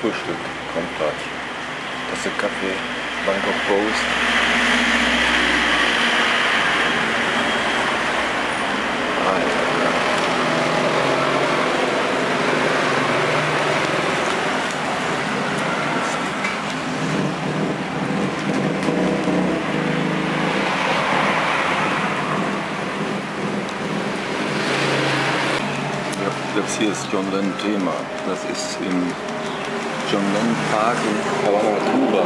Frühstück kommt gleich. Tasse Kaffee, Bangkok Post. Das hier ist John Lennon Thema. Das ist im John Lennon Park in Havana, Kuba.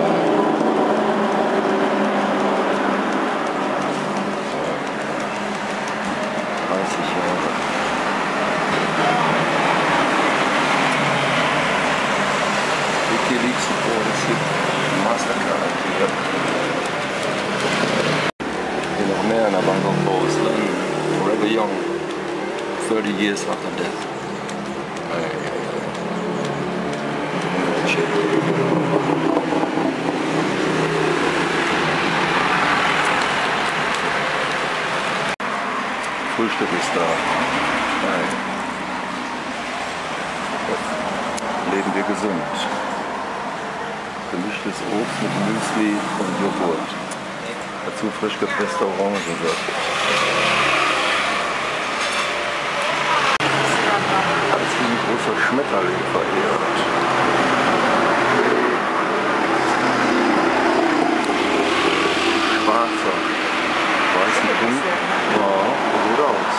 Wikileaks Reportership Mastercard hier. Hier noch mehr in der Bangkok Post. Forever Young. 30 years after death. Frühstück ist da. Nein. Leben wir gesund. Gemischtes Obst mit Müsli und Joghurt. Dazu frisch gepresste Orangensaft. Alles wie ein großer Schmetterling verehrt. Schwarzer, weißen Punkt. Ja, so gut aus.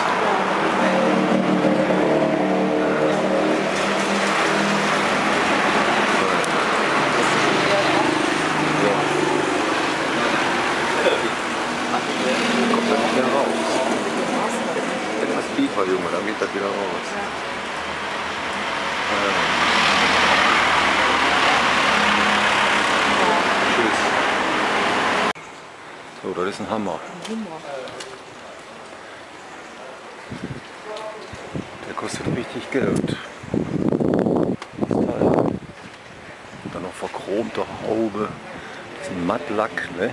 Kommt dann nicht mehr raus. Etwas tiefer, Junge, dann geht das wieder raus. So, das ist ein Hammer. Der kostet richtig Geld. Dann noch verchromte Haube. Das ist ein Mattlack, ne?